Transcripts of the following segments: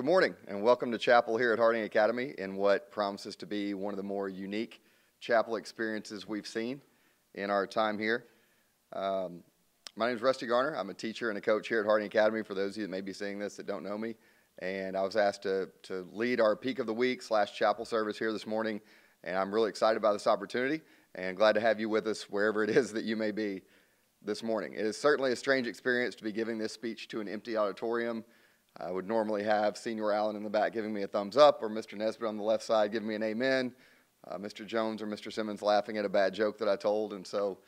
Good morning, and welcome to chapel here at Harding Academy in what promises to be one of the more unique chapel experiences we've seen in our time here. Um, my name is Rusty Garner. I'm a teacher and a coach here at Harding Academy for those of you that may be seeing this that don't know me. And I was asked to, to lead our peak of the week slash chapel service here this morning. And I'm really excited about this opportunity and glad to have you with us wherever it is that you may be this morning. It is certainly a strange experience to be giving this speech to an empty auditorium. I would normally have Señor Allen in the back giving me a thumbs up, or Mr. Nesbitt on the left side giving me an amen, uh, Mr. Jones or Mr. Simmons laughing at a bad joke that I told. And so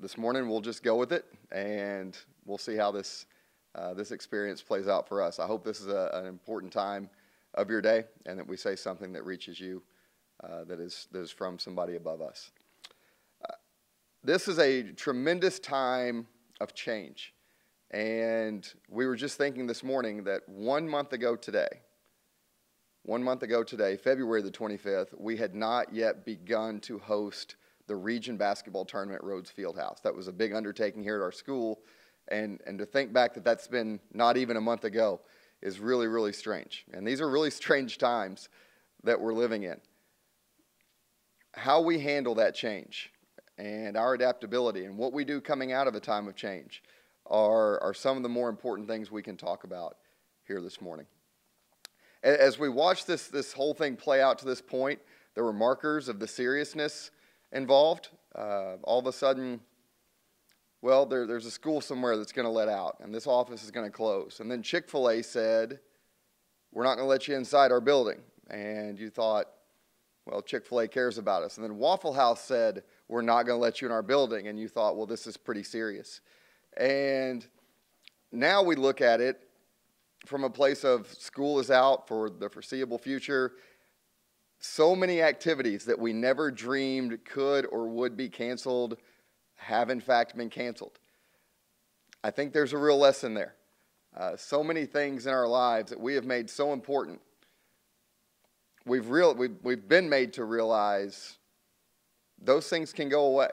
this morning we'll just go with it, and we'll see how this, uh, this experience plays out for us. I hope this is a, an important time of your day, and that we say something that reaches you uh, that, is, that is from somebody above us. Uh, this is a tremendous time of change. And we were just thinking this morning that one month ago today, one month ago today, February the 25th, we had not yet begun to host the region basketball tournament Rhodes Fieldhouse. That was a big undertaking here at our school. And, and to think back that that's been not even a month ago is really, really strange. And these are really strange times that we're living in. How we handle that change and our adaptability and what we do coming out of a time of change are, are some of the more important things we can talk about here this morning. As we watch this, this whole thing play out to this point, there were markers of the seriousness involved. Uh, all of a sudden, well, there, there's a school somewhere that's going to let out, and this office is going to close. And then Chick fil A said, We're not going to let you inside our building. And you thought, well, Chick fil A cares about us. And then Waffle House said, We're not going to let you in our building. And you thought, well, this is pretty serious. And now we look at it from a place of school is out for the foreseeable future. So many activities that we never dreamed could or would be canceled have in fact been canceled. I think there's a real lesson there. Uh, so many things in our lives that we have made so important. We've, real, we've, we've been made to realize those things can go away.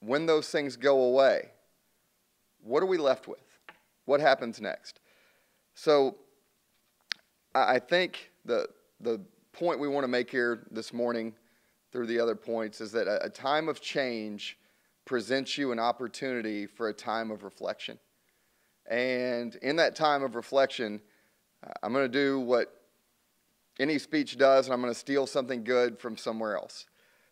When those things go away, what are we left with? What happens next? So I think the, the point we want to make here this morning through the other points is that a, a time of change presents you an opportunity for a time of reflection. And in that time of reflection, uh, I'm going to do what any speech does, and I'm going to steal something good from somewhere else.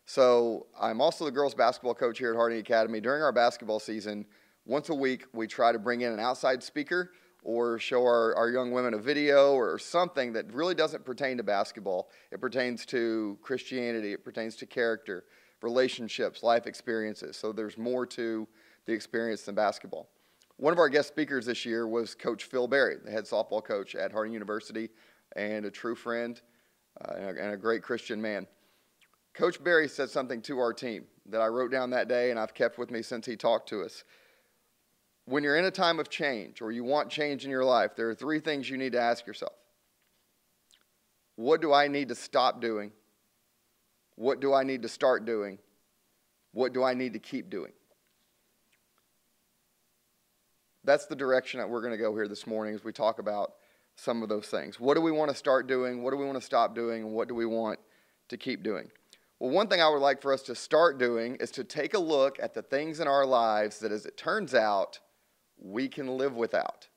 So I'm also the girls basketball coach here at Harding Academy. During our basketball season, once a week, we try to bring in an outside speaker or show our, our young women a video or something that really doesn't pertain to basketball. It pertains to Christianity, it pertains to character, relationships, life experiences. So there's more to the experience than basketball. One of our guest speakers this year was Coach Phil Berry, the head softball coach at Harding University, and a true friend uh, and, a, and a great Christian man. Coach Berry said something to our team that I wrote down that day and I've kept with me since he talked to us when you're in a time of change or you want change in your life, there are three things you need to ask yourself What do I need to stop doing? What do I need to start doing? What do I need to keep doing? That's the direction that we're going to go here this morning as we talk about some of those things. What do we want to start doing? What do we want to stop doing? And what do we want to keep doing? Well, one thing I would like for us to start doing is to take a look at the things in our lives that, as it turns out, we can live without.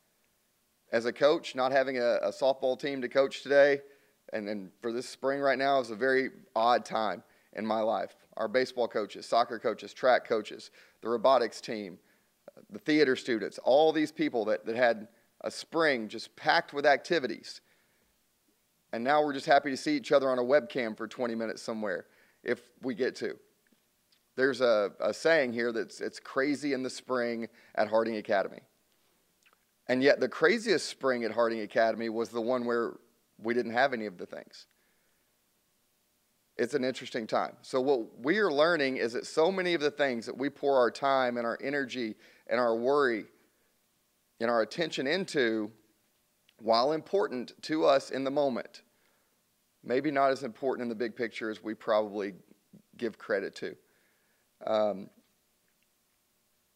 As a coach, not having a, a softball team to coach today, and then for this spring right now is a very odd time in my life. Our baseball coaches, soccer coaches, track coaches, the robotics team, the theater students, all these people that, that had a spring just packed with activities. And now we're just happy to see each other on a webcam for 20 minutes somewhere if we get to. There's a, a saying here that's it's crazy in the spring at Harding Academy. And yet, the craziest spring at Harding Academy was the one where we didn't have any of the things. It's an interesting time. So, what we are learning is that so many of the things that we pour our time and our energy and our worry and our attention into, while important to us in the moment, maybe not as important in the big picture as we probably give credit to. Um,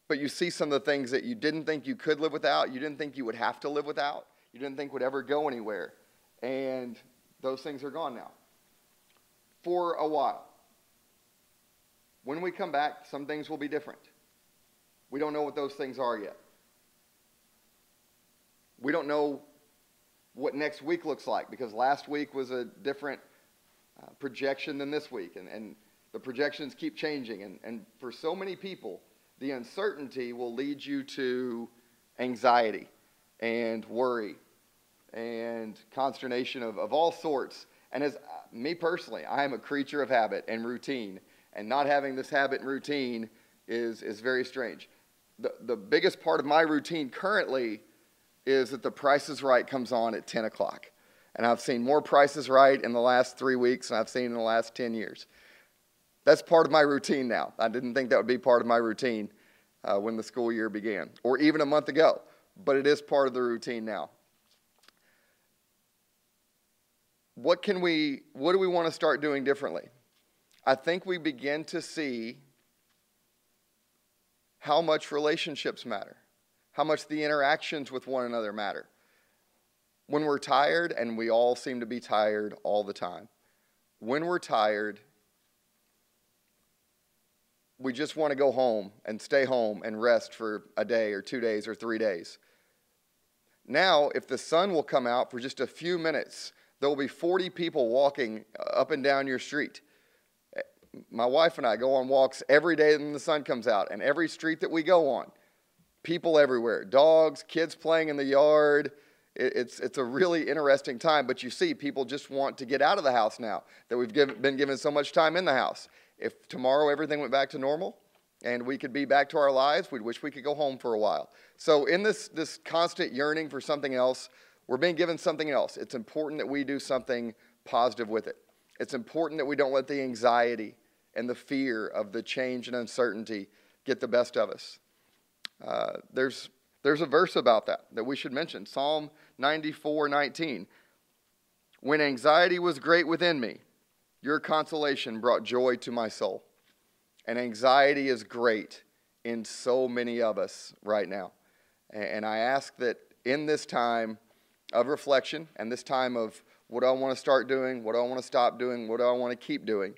but you see some of the things that you didn't think you could live without, you didn't think you would have to live without. you didn't think would ever go anywhere. And those things are gone now for a while. When we come back, some things will be different. We don't know what those things are yet. We don't know what next week looks like because last week was a different uh, projection than this week, and, and the projections keep changing. And, and for so many people, the uncertainty will lead you to anxiety and worry and consternation of, of all sorts. And as me personally, I am a creature of habit and routine, and not having this habit and routine is, is very strange. The, the biggest part of my routine currently is that the Price is Right comes on at 10 o'clock. And I've seen more Prices Right in the last three weeks than I've seen in the last 10 years. That's part of my routine now. I didn't think that would be part of my routine uh, when the school year began, or even a month ago, but it is part of the routine now. What can we, what do we want to start doing differently? I think we begin to see how much relationships matter, how much the interactions with one another matter. When we're tired, and we all seem to be tired all the time, when we're tired, we just want to go home and stay home and rest for a day or two days or three days. Now, if the sun will come out for just a few minutes, there will be 40 people walking up and down your street. My wife and I go on walks every day when the sun comes out, and every street that we go on, people everywhere dogs, kids playing in the yard. It's, it's a really interesting time, but you see, people just want to get out of the house now that we've given, been given so much time in the house. If tomorrow everything went back to normal and we could be back to our lives, we'd wish we could go home for a while. So, in this, this constant yearning for something else, we're being given something else. It's important that we do something positive with it. It's important that we don't let the anxiety and the fear of the change and uncertainty get the best of us. Uh, there's, there's a verse about that that we should mention Psalm 94 19. When anxiety was great within me, your consolation brought joy to my soul. And anxiety is great in so many of us right now. And I ask that in this time of reflection and this time of what do I want to start doing, what do I want to stop doing, what do I want to keep doing,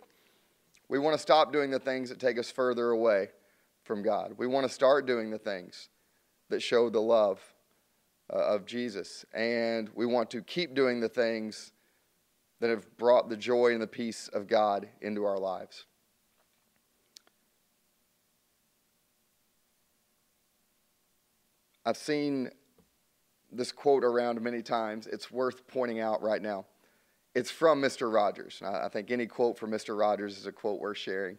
we want to stop doing the things that take us further away from God. We want to start doing the things that show the love uh, of Jesus. And we want to keep doing the things that have brought the joy and the peace of God into our lives. I've seen this quote around many times. It's worth pointing out right now. It's from Mr. Rogers. I think any quote from Mr. Rogers is a quote worth sharing.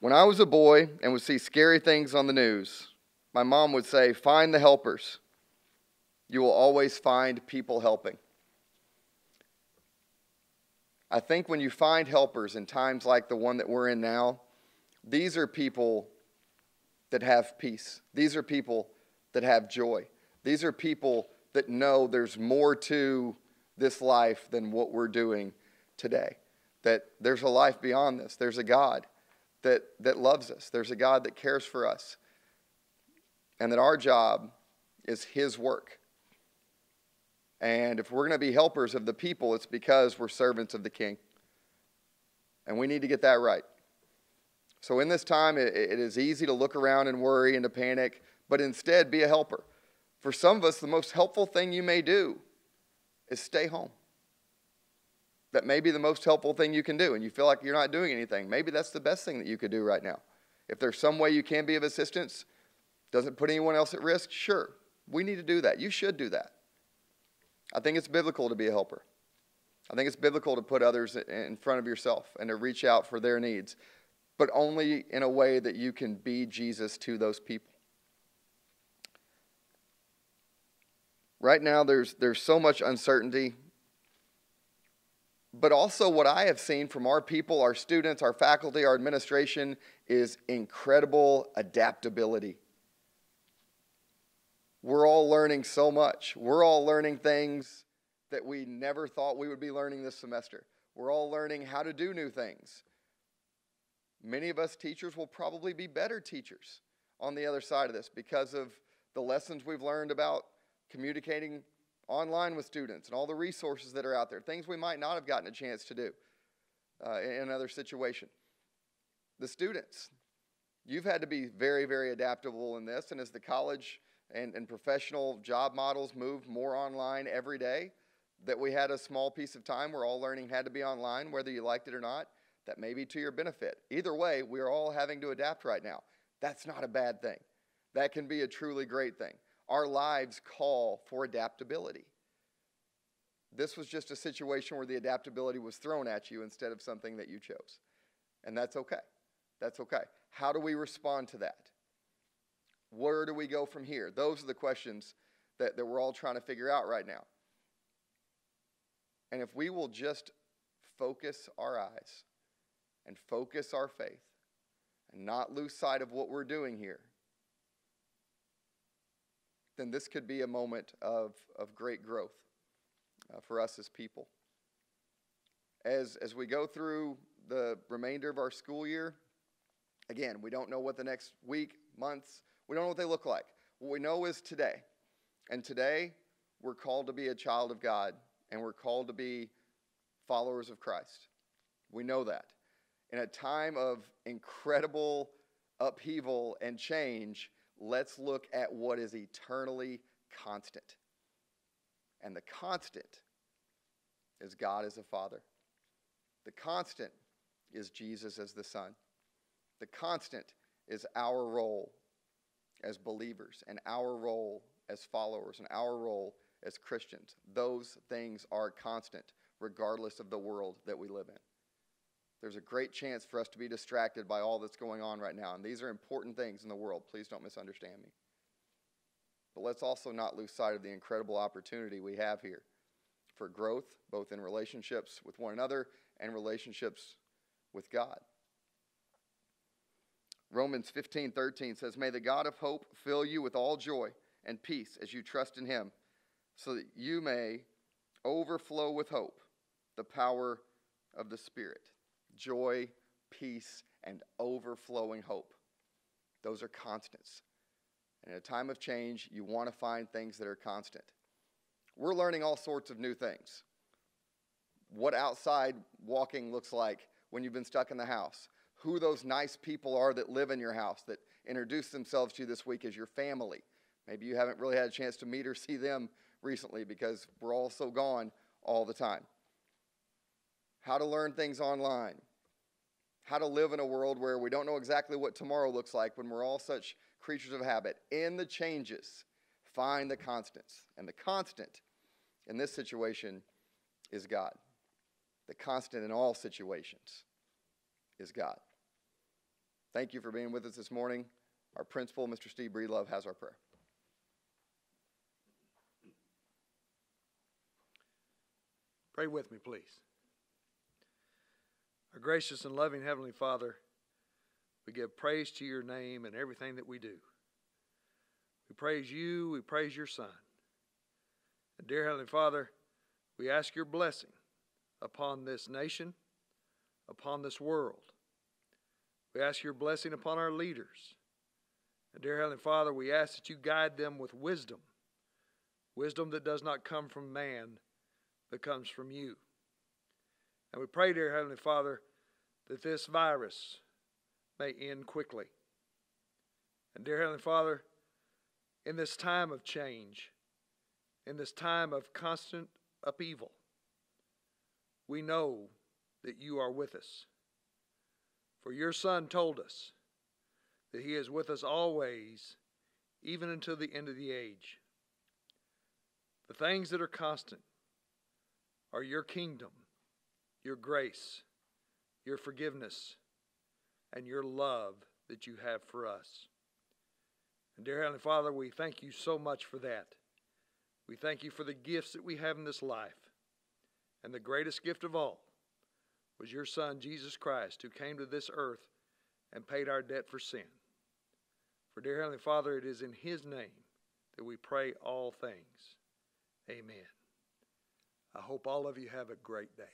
When I was a boy and would see scary things on the news, my mom would say, Find the helpers. You will always find people helping. I think when you find helpers in times like the one that we're in now, these are people that have peace. These are people that have joy. These are people that know there's more to this life than what we're doing today. That there's a life beyond this. There's a God that, that loves us, there's a God that cares for us, and that our job is His work. And if we're going to be helpers of the people, it's because we're servants of the king. And we need to get that right. So, in this time, it, it is easy to look around and worry and to panic, but instead be a helper. For some of us, the most helpful thing you may do is stay home. That may be the most helpful thing you can do, and you feel like you're not doing anything. Maybe that's the best thing that you could do right now. If there's some way you can be of assistance, doesn't put anyone else at risk, sure. We need to do that. You should do that. I think it's biblical to be a helper. I think it's biblical to put others in front of yourself and to reach out for their needs, but only in a way that you can be Jesus to those people. Right now, there's, there's so much uncertainty, but also what I have seen from our people, our students, our faculty, our administration is incredible adaptability. We're all learning so much. We're all learning things that we never thought we would be learning this semester. We're all learning how to do new things. Many of us teachers will probably be better teachers on the other side of this because of the lessons we've learned about communicating online with students and all the resources that are out there, things we might not have gotten a chance to do uh, in another situation. The students, you've had to be very, very adaptable in this, and as the college and, and professional job models move more online every day, that we had a small piece of time where all learning had to be online, whether you liked it or not, that may be to your benefit. Either way, we're all having to adapt right now. That's not a bad thing. That can be a truly great thing. Our lives call for adaptability. This was just a situation where the adaptability was thrown at you instead of something that you chose. And that's okay. That's okay. How do we respond to that? Where do we go from here? Those are the questions that, that we're all trying to figure out right now. And if we will just focus our eyes and focus our faith and not lose sight of what we're doing here, then this could be a moment of, of great growth uh, for us as people. As, as we go through the remainder of our school year, again, we don't know what the next week, months, we don't know what they look like. What we know is today. And today, we're called to be a child of God and we're called to be followers of Christ. We know that. In a time of incredible upheaval and change, let's look at what is eternally constant. And the constant is God as a Father. The constant is Jesus as the Son. The constant is our role as believers and our role as followers and our role as Christians. Those things are constant, regardless of the world that we live in. There's a great chance for us to be distracted by all that's going on right now, and these are important things in the world. Please don't misunderstand me. But let's also not lose sight of the incredible opportunity we have here for growth, both in relationships with one another and relationships with God. Romans 15 13 says, May the God of hope fill you with all joy and peace as you trust in him so that you may overflow with hope, the power of the Spirit. Joy, peace, and overflowing hope. Those are constants. And in a time of change, you want to find things that are constant. We're learning all sorts of new things. What outside walking looks like when you've been stuck in the house. Who those nice people are that live in your house that introduce themselves to you this week as your family. Maybe you haven't really had a chance to meet or see them recently because we're all so gone all the time. How to learn things online. How to live in a world where we don't know exactly what tomorrow looks like when we're all such creatures of habit. In the changes, find the constants. And the constant in this situation is God. The constant in all situations is God. Thank you for being with us this morning. Our principal, Mr. Steve Breedlove, has our prayer. Pray with me, please. Our gracious and loving Heavenly Father, we give praise to your name and everything that we do. We praise you, we praise your Son. And dear Heavenly Father, we ask your blessing upon this nation, upon this world. We ask your blessing upon our leaders. And dear Heavenly Father, we ask that you guide them with wisdom, wisdom that does not come from man, but comes from you. And we pray, dear Heavenly Father, that this virus may end quickly. And, dear Heavenly Father, in this time of change, in this time of constant upheaval, we know that you are with us. For your Son told us that He is with us always, even until the end of the age. The things that are constant are your kingdom, your grace, your forgiveness, and your love that you have for us. And dear Heavenly Father, we thank you so much for that. We thank you for the gifts that we have in this life. And the greatest gift of all was your Son, Jesus Christ, who came to this earth and paid our debt for sin. For, dear Heavenly Father, it is in His name that we pray all things. Amen. I hope all of you have a great day.